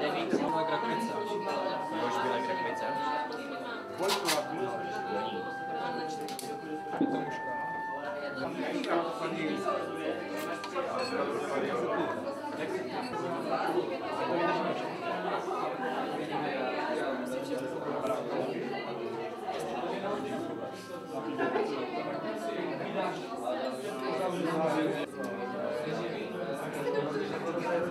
Devík, Byla krakvice. Jož byla krakvice. Je to mužka.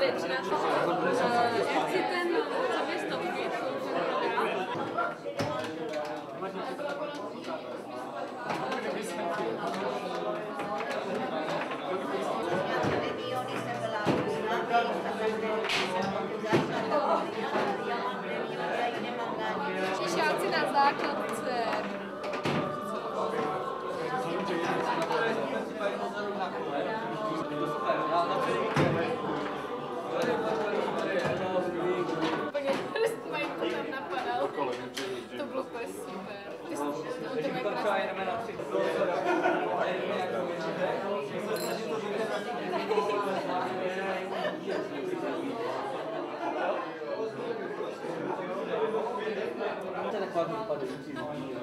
Tady 13. Eh, Já chci ten za dvě stovky. Úplně krásný. To je taková vypadající zmíní, jo.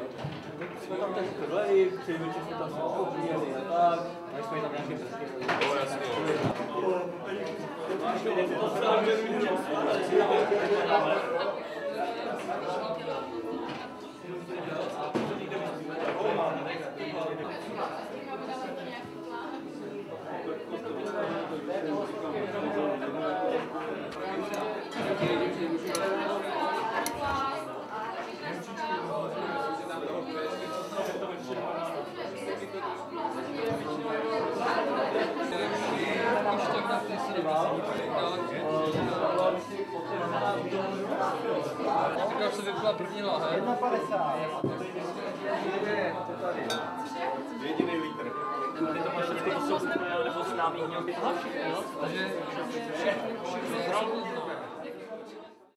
My jsme tam tak krveli, přeji, že jsme tam spokojili a tak, a jsme tam nějaké prvky. No jasně. Ještě na té srval. Říkám, že vypila první lahev. 1,50. Všechny osobní, nebo s námi měl být všechny, jo? Takže všechny, všechny, všechny,